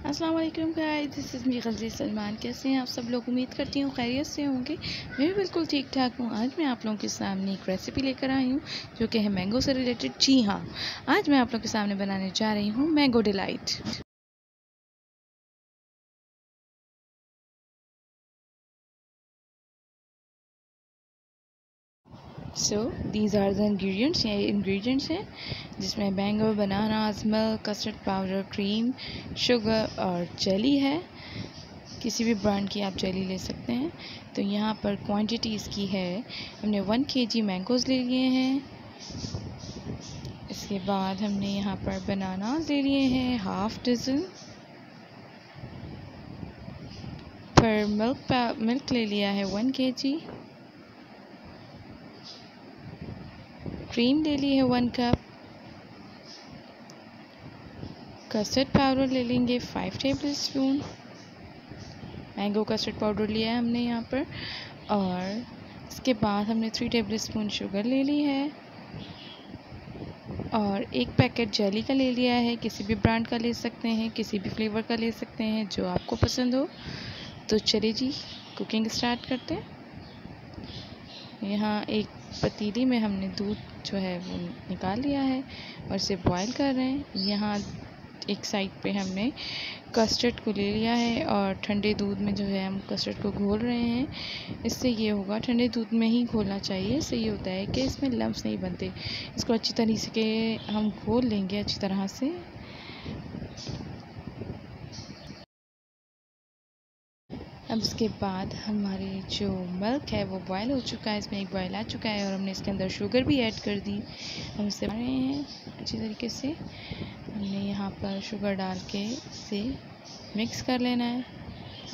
अस्सलाम वालेकुम guys this is me Ghazi Salman कैसे हैं आप सब लोग? उम्मीद करती हूँ खैरियत से होंगे। मैं भी बिल्कुल ठीक ठाक हूँ। आज मैं आप लोगों के सामने एक रेसिपी लेकर आई हूँ, जो कि है मैंगो से रिलेटेड जी हाँ आज मैं आप लोगों के सामने बनाने जा रही हूँ mango delight so these are the ingredients ये इंग्रेडिएंट्स हैं, जिसमें mango banana milk custard powder cream sugar और जेली है। किसी भी ब्रांड की आप जेली ले सकते हैं। तो यहाँ पर क्वांटिटी इसकी है। हमने वन के जी मैंगोज़ ले लिए हैं। इसके बाद हमने यहाँ पर बनाना ले लिए हैं हाफ़ डजन पर मिल्क मिल्क ले लिया है वन के जी क्रीम ले ली है वन कप कस्टर्ड पाउडर ले लेंगे five tablespoon mango custard powder लिया है हमने यहाँ पर. और इसके बाद हमने थ्री टेबल स्पून शुगर ले ली है. और एक पैकेट जेली का ले लिया है. किसी भी ब्रांड का ले सकते हैं, किसी भी फ्लेवर का ले सकते हैं, जो आपको पसंद हो. तो चलिए जी कुकिंग स्टार्ट करते हैं. यहाँ एक पतीली में हमने दूध जो है वो निकाल लिया है और इसे बॉईल कर रहे हैं। यहाँ एक साइड पे हमने कस्टर्ड को ले लिया है और ठंडे दूध में जो है हम कस्टर्ड को घोल रहे हैं। इससे ये होगा, ठंडे दूध में ही घोलना चाहिए। इससे ये होता है कि इसमें लम्स नहीं बनते। इसको अच्छी तरीके से हम घोल लेंगे अच्छी तरह से। अब उसके बाद हमारी जो मिल्क है वो बॉयल हो चुका है, इसमें एक बॉयल आ चुका है और हमने इसके अंदर शुगर भी ऐड कर दी। हम इसे बना रहे हैं अच्छी तरीके से। हमने यहाँ पर शुगर डाल के इसे मिक्स कर लेना है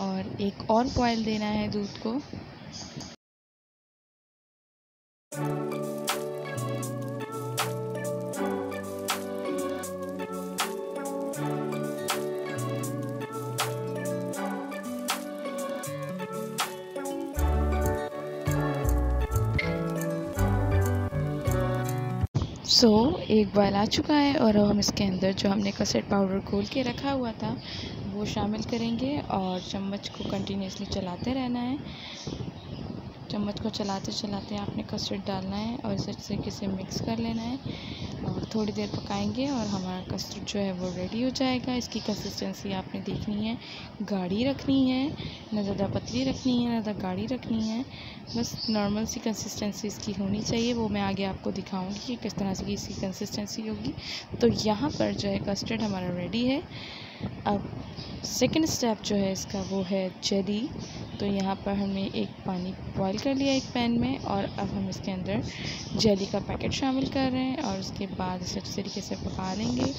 और एक और बॉयल देना है दूध को। सो so, एक बॉयल आ चुका है और हम इसके अंदर जो हमने कसेट पाउडर खोल के रखा हुआ था वो शामिल करेंगे और चम्मच को कंटिन्यूसली चलाते रहना है। चम्मच को चलाते चलाते आपने कस्टर्ड डालना है और इसे तरीके से मिक्स कर लेना है और थोड़ी देर पकाएँगे और हमारा कस्टर्ड जो है वो रेडी हो जाएगा। इसकी कंसिस्टेंसी आपने देखनी है। गाढ़ी रखनी है, ना ज़्यादा पतली रखनी है, ना ज़्यादा गाढ़ी रखनी है। बस नॉर्मल सी कंसिस्टेंसी इसकी होनी चाहिए। वो मैं आगे आपको दिखाऊँगी कि किस तरह से इसकी कंसिस्टेंसी होगी। तो यहाँ पर जो है कस्टर्ड हमारा रेडी है। अब सेकेंड स्टेप जो है इसका वो है जेली तो यहाँ पर हमने एक पानी बॉईल कर लिया एक पैन में और अब हम इसके अंदर जेली का पैकेट शामिल कर रहे हैं और उसके बाद इसे अच्छे तरीके से पका लेंगे।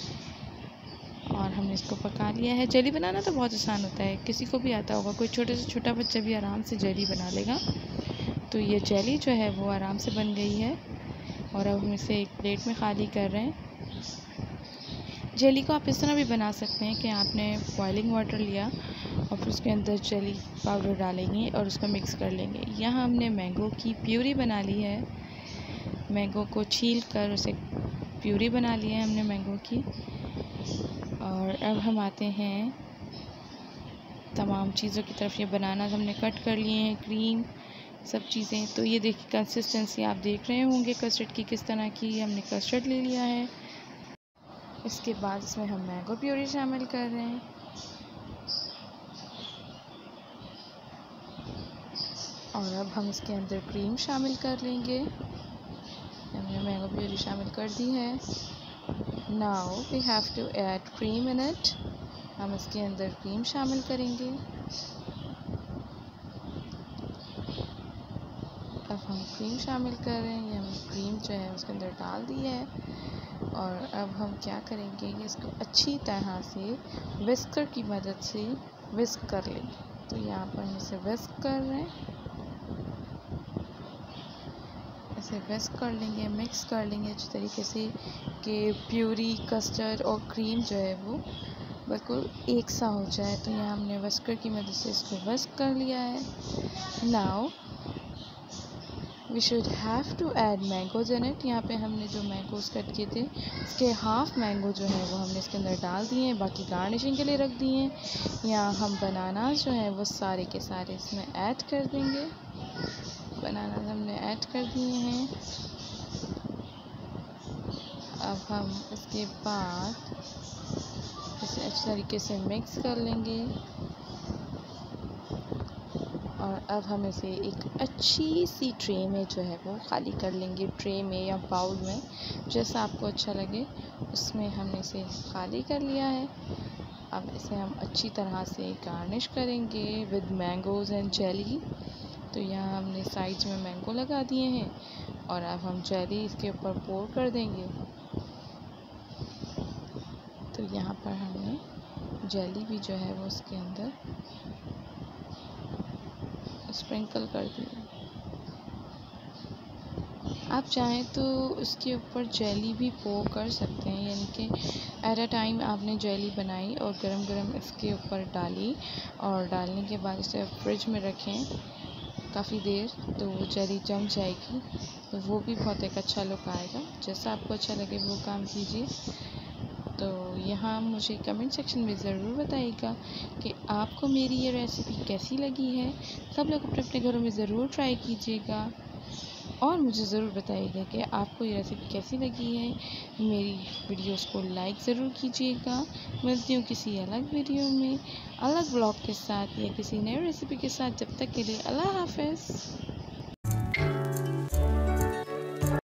और हमने इसको पका लिया है। जेली बनाना तो बहुत आसान होता है। किसी को भी आता होगा, कोई छोटे से छोटा बच्चा भी आराम से जेली बना लेगा। तो ये जेली जो है वो आराम से बन गई है और अब हम इसे एक प्लेट में खाली कर रहे हैं। जेली को आप इस तरह भी बना सकते हैं कि आपने बॉइलिंग वाटर लिया और फिर उसके अंदर जेली पाउडर डालेंगे और उसको मिक्स कर लेंगे। यहाँ हमने मैंगो की प्यूरी बना ली है। मैंगो को छील कर उसे प्यूरी बना ली है हमने मैंगो की। और अब हम आते हैं तमाम चीज़ों की तरफ़। ये बनाना हमने कट कर लिए हैं, क्रीम, सब चीज़ें। तो ये देखिए कंसिस्टेंसी आप देख रहे होंगे कस्टर्ड की किस तरह की हमने कस्टर्ड ले लिया है। इसके बाद इसमें हम मैंगो प्योरी शामिल कर रहे हैं। और अब हम इसके अंदर क्रीम शामिल कर लेंगे। हमने मैंगो प्योरी शामिल कर दी है। Now we have to add cream in it हम इसके अंदर क्रीम शामिल करेंगे। अब हम क्रीम शामिल कर रहे हैं। ये हमने क्रीम जो है उसके अंदर डाल दी है। और अब हम क्या करेंगे कि इसको अच्छी तरह से विस्कर की मदद से विस्क कर लेंगे। तो यहाँ पर हम इसे विस्क कर रहे हैं। इसे विस्क कर लेंगे, मिक्स कर लेंगे अच्छी तरीके से कि प्यूरी, कस्टर्ड और क्रीम जो है वो बिल्कुल एक सा हो जाए। तो यहाँ हमने वस्कर की मदद से इसको वस्क कर लिया है। Now we should have to add mangoes in it यहाँ पे हमने जो मैंगोज कट किए थे उसके हाफ़ मैंगो जो है वो हमने इसके अंदर डाल दिए हैं, बाकी गार्निशिंग के लिए रख दिए हैं। यहाँ हम बनाना जो है वो सारे के सारे इसमें ऐड कर देंगे। बनाना हमने ऐड कर दिए हैं। अब हम इसके बाद इसे अच्छी तरीके से मिक्स कर लेंगे। और अब हम इसे एक अच्छी सी ट्रे में जो है वो खाली कर लेंगे ट्रे में या बाउल में, जैसा आपको अच्छा लगे, उसमें हमने इसे खाली कर लिया है। अब इसे हम अच्छी तरह से गार्निश करेंगे विद मैंगोज़ एंड जेली तो यहाँ हमने साइड्स में मैंगो लगा दिए हैं और अब हम जेली इसके ऊपर पोर कर देंगे। तो यहाँ पर हमने जेली भी जो है वो उसके अंदर स्प्रिंकल कर दिया आप चाहें तो उसके ऊपर जेली भी पो कर सकते हैं, यानी कि एट अ टाइम आपने जेली बनाई और गरम गरम इसके ऊपर डाली और डालने के बाद इसे फ्रिज में रखें। काफ़ी देर तो वो जरी जम जाएगी। तो वो भी बहुत एक अच्छा लुक आएगा। जैसा आपको अच्छा लगे वो काम कीजिए। तो यहाँ मुझे कमेंट सेक्शन में ज़रूर बताइएगा कि आपको मेरी ये रेसिपी कैसी लगी है। सब लोग अपने अपने घरों में ज़रूर ट्राई कीजिएगा। और मुझे ज़रूर बताइएगा कि आपको ये रेसिपी कैसी लगी है। मेरी वीडियोस को लाइक ज़रूर कीजिएगा। मिलती हूँ किसी अलग वीडियो में, अलग ब्लॉग के साथ या किसी नए रेसिपी के साथ। जब तक के लिए अल्लाह हाफ़